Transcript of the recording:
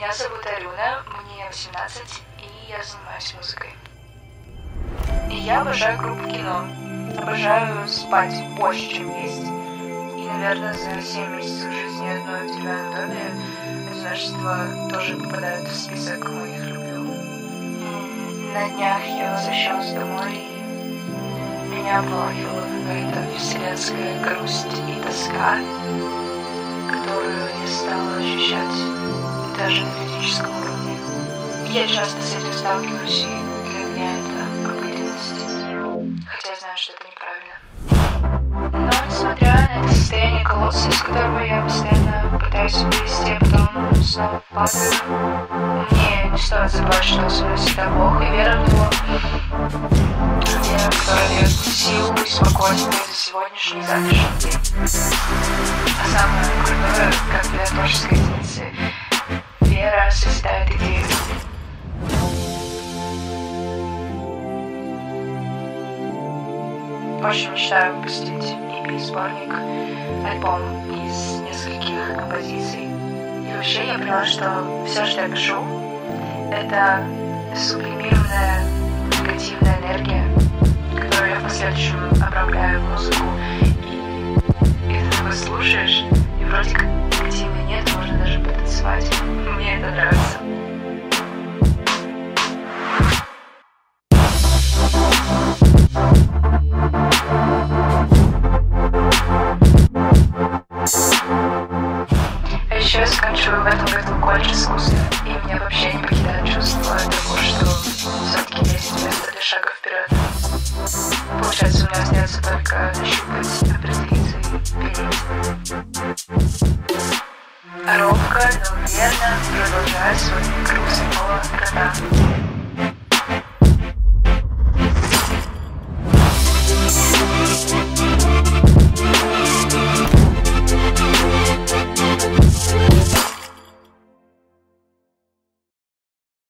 Меня зовут Алюна, мне 18, и я занимаюсь музыкой. И я обожаю группу кино. Обожаю спать больше, чем есть. И, наверное, за 7 месяцев жизни одной в деревянном доме одиночество тоже попадает в список моих любил. На днях я возвращалась домой, и меня обволакивала какая-то вселенская грусть и тоска, которую я стала ощущать даже на физическом уровне. Я часто с этим сталкиваюсь, и для меня это обыденность. Хотя знаю, что это неправильно. Но несмотря на это состояние колодца, из которого я постоянно пытаюсь вылезти, а потом снова падаю, мне не стоит забывать, что со мной всегда Бог, и вера в Него. Вера, которая дает силу и спокойствие за сегодняшний завтрашний день. Вера созидает идею. Очень мечтаю выпустить EP-сборник, альбом из нескольких композиций. И вообще я поняла, что все, что я пишу, это сублимированная негативная энергия, которую я в последующем обрамляю в музыку. И, и ты такой слушаешь, и вроде как еще я заканчиваю в этом году колледж искусств, и меня вообще не покидает чувство того, что все-таки есть место для шага вперед. Получается, у меня остается только нащупать, определиться и перейти. Робко, но верно продолжаю свой круг самого кота.